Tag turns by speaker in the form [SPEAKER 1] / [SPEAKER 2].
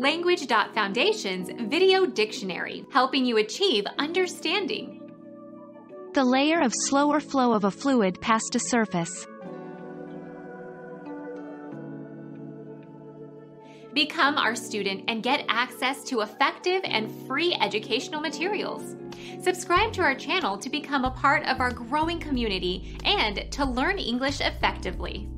[SPEAKER 1] Language.Foundation's Video Dictionary, helping you achieve understanding.
[SPEAKER 2] The layer of slower flow of a fluid past a surface.
[SPEAKER 1] Become our student and get access to effective and free educational materials. Subscribe to our channel to become a part of our growing community and to learn English effectively.